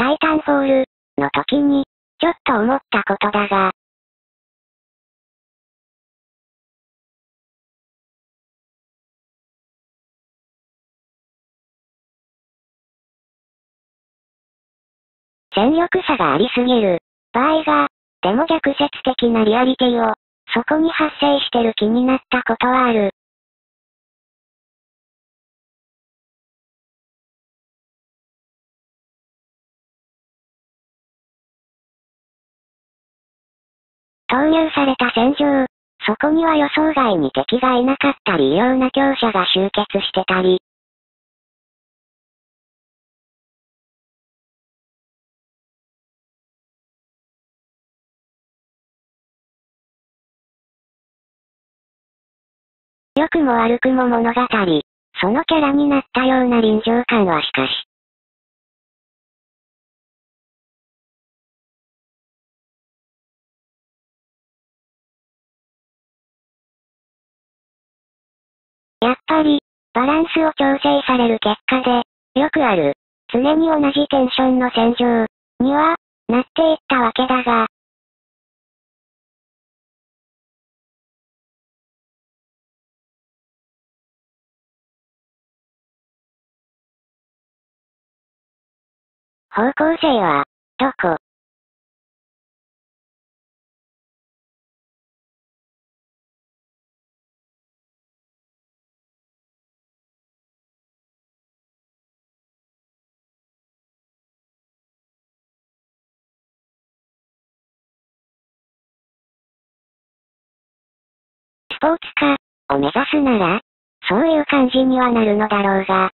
タイタンフォールの時に、ちょっと思ったことだが、戦力差がありすぎる場合が、でも逆説的なリアリティを、そこに発生してる気になったことはある。投入された戦場、そこには予想外に敵がいなかったり異様な強者が集結してたり、良くも悪くも物語、そのキャラになったような臨場感はしかし、やっぱり、バランスを調整される結果で、よくある、常に同じテンションの戦場、には、なっていったわけだが、方向性は、どこ？ポーツ科を目指すなら、そういう感じにはなるのだろうが、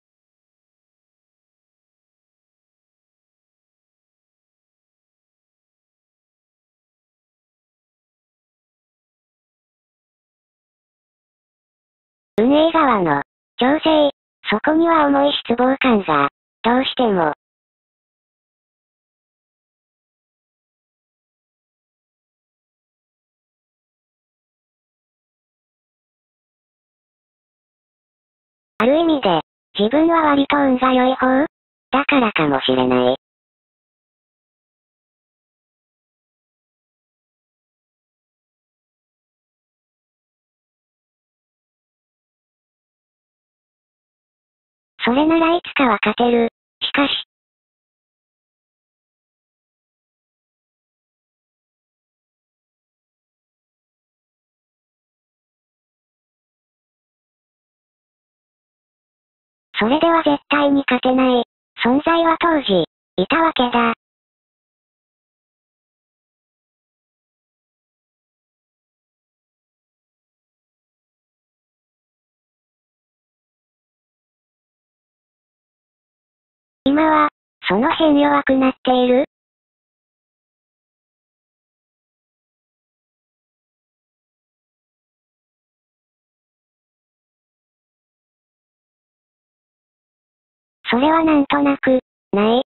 運営側の調整、そこには重い失望感が、どうしても、ある意味で、自分は割と運が良い方？だからかもしれない。それならいつかは勝てる。しかし、それでは絶対に勝てない、存在は当時、いたわけだ。今は、その辺弱くなっている？それはなんとなく、ない？